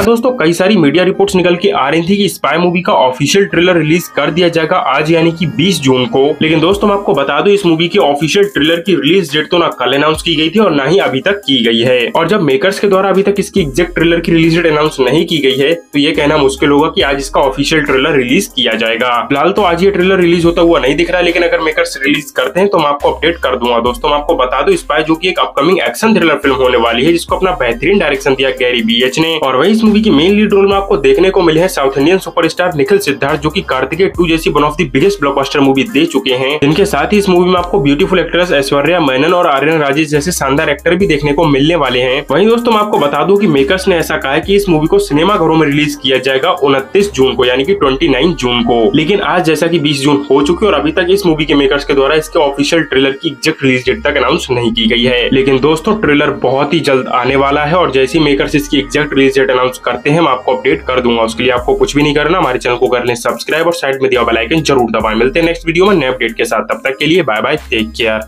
हाँ दोस्तों, कई सारी मीडिया रिपोर्ट्स निकल के आ रही थी कि स्पाई मूवी का ऑफिशियल ट्रेलर रिलीज़ कर दिया जाएगा आज, यानी कि 20 जून को। लेकिन दोस्तों, मैं आपको बता दूँ, इस मूवी के ऑफिशियल ट्रेलर की रिलीज़ डेट तो ना कल अनाउंस की गई थी और ना ही अभी तक की गई है। और जब मेकर्स के द्वारा अभी तक इसकी एग्जैक्ट ट्रेलर की रिलीज़ डेट अनाउंस नहीं की गई है तो ये कहना मुश्किल होगा की आज इसका ऑफिशियल ट्रेलर रिलीज़ किया जाएगा। फ़िलहाल तो आज ये ट्रेलर रिलीज़ होता हुआ नहीं दिख रहा, लेकिन अगर मेकर्स रिलीज़ करते हैं तो मैं आपको अपडेट कर दूँगा दोस्तों। मैं आपको बता दू स्पाई जो की एक अपकमिंग एक्शन थ्रिलर फ़िल्म होने वाली है, जिसको अपना बेहतरीन डायरेक्शन दिया गैरी बी ने। और वही मूवी की मेन लीड रोल में आपको देखने को मिले हैं south Indian superstar Nikhil Siddharth, जो की कार्तिकेय टू जैसी one of the biggest blockbuster movie दे चुके हैं। जिनके साथ ही इस मूवी में आपको ब्यूटीफुल एक्ट्रेस ऐश्वर्या मेनन और आर्यन राजेश जैसे शानदार एक्टर भी देखने को मिलने वाले हैं। वहीं दोस्तों, मैं आपको बता दूँ कि मेकर्स ने ऐसा कहा है कि इस मूवी को सिनेमा घरों में रिलीज़ किया जाएगा उनतीस जून को, यानी कि 29 जून को। लेकिन आज जैसा कि 20 जून हो चुकी और अभी तक इस मूवी के मेकर्स के द्वारा इसके ऑफिशियल ट्रेलर की एग्जैक्ट रिलीज़ डेट तक अनाउंस नहीं की गई है। लेकिन दोस्तों ट्रेलर बहुत ही जल्द आने वाला है और जैसे मेकर्स इसकी एग्जैक्ट रिलीज़ डेट अनाउंस करते हैं, मैं आपको अपडेट कर दूँगा। उसके लिए आपको कुछ भी नहीं करना, हमारे चैनल को कर लें सब्सक्राइब और साइड में दिया बेल आइकन ज़रूर दबाएँ। मिलते हैं नेक्स्ट वीडियो में नए अपडेट के साथ। तब तक के लिए बाय बाय टेक केयर